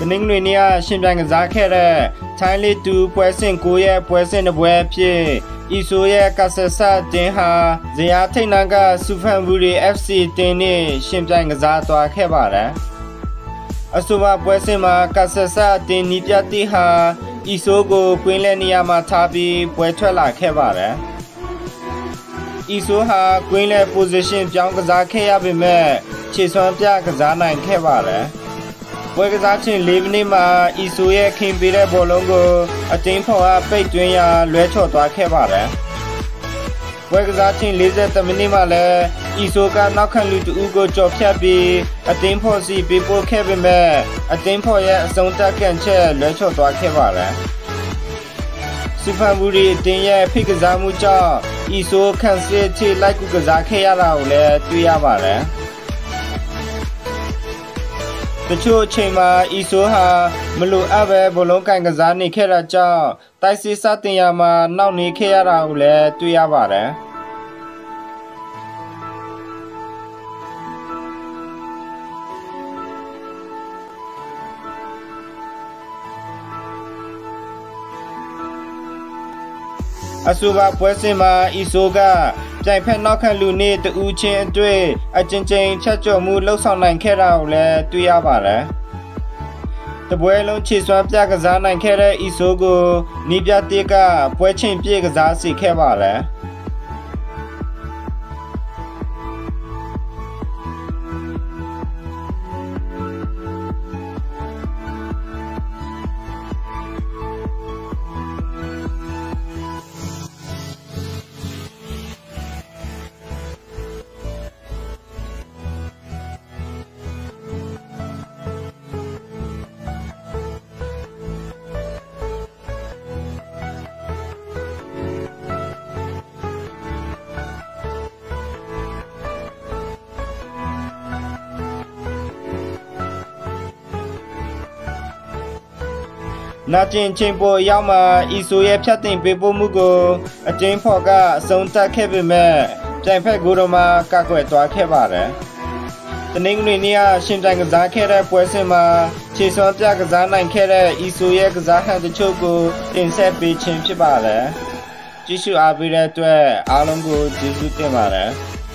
တနင်္ဂနွေနေ့ကရှင်ပြိုင်ကစားခဲ့တဲ့ထိုင်းလီတူပွဲစဉ်9ရဲ့ပွဲစဉ်တစ်ပွဲဖြစ်အီဆိုရဲ့ကဆဆတ်တင်ဟာဇယာထိတ်နန်းကစူဖန်ဘူရီ FC တင်နဲ့ရှင်ပြိုင်ကစားသွားခဲ့ပါတယ်အဆိုပါပွဲစဉ်မှာကဆဆတ်တင်နီးပြတိဟာအီဆိုကိုကွင်းလဲနေရာမှာထားပြီးပွဲထွက်လာခဲ့ပါတယ်အီဆိုဟာကွင်းလဲ position ပြောင်းကစားခဲ့ရပေမဲ့ခြေစွမ်းပြကစားနိုင်ခဲ့ပါတယ် ပွဲကစားခြင်း၄မိနစ်မှာအီဆိုရဲ့ခင်ပေးတဲ့ဘောလုံးကိုအတင်းဖော်အားပိတ်သွင်းရာလွဲချော်သွားခဲ့ပါတယ်ပွဲကစားခြင်း40မိနစ်မှာလည်းအီဆိုကနောက်ခံလူတူကိုကြော်ဖြတ်ပြီးအတင်းဖော်စီပေးပို့ခဲ့ပေမဲ့အတင်းဖော်ရဲ့အဆုံးတက်ကန်ချက်လွဲချော်သွားခဲ့ပါတယ်စူဖန်ဘူရီအတင်းရဲ့ဖိကစားမှုကြောင့်အီဆိုခန့်စစ်ထိလိုက်ကူကစားခဲ့ရတာကိုလည်းတွေ့ရပါတယ် တချို့အချိန်မှာအီဆိုဟာမလိုအပ်ပဲဘလုံးကန်ကစားနေခဲ့တာကြောင့်တိုက်စစ်စတင်ရမှာနောက်နေခဲ့ရတာကိုလည်းတွေ့ရပါတယ်အဆိုပါပွဲစဉ်မှာအီဆိုက ပြိုင်ဖက်နောက်ခံလူနေတူးချင်းအတွေ့အချင်းချင်းချက်ကြော်မှုလှုပ်ဆောင်နိုင်ခဲ့တာကိုလည်းတွေ့ရပါတယ်။တပွဲလုံးခြေစွမ်းပြကစားနိုင်ခဲ့တဲ့အီဆိုကိုနီးပြတေးကပွဲချင်းပြေကစားစီခဲ့ပါတ နာကျင်ချင်းပေါ်ရောက်မှအီဆိုရဲ့ဖြတ်တင်ပေးပို့မှုကိုအတင်းဖော်ကအဆုံးသတ်ခဲ့ပေမဲ့ပြိုင်ဖက်ကိုတော့မှကကွယ်သွားခဲ့ပါတယ်။တနင်္ဂနွေနေ့ကရှင်တိုင်ကစားခဲ့တဲ့ပွဲစဉ်မှာခြေစွမ်းပြကစားနိုင်ခဲ့တဲ့အီဆိုရဲ့ကစားဟန်တချို့ကိုတင်ဆက်ပေးခြင်းဖြစ်ပါတယ်။ကြည့်ရှုအားပေးတဲ့အတွက်အားလုံးကိုကျေးဇူးတင်ပါတယ်။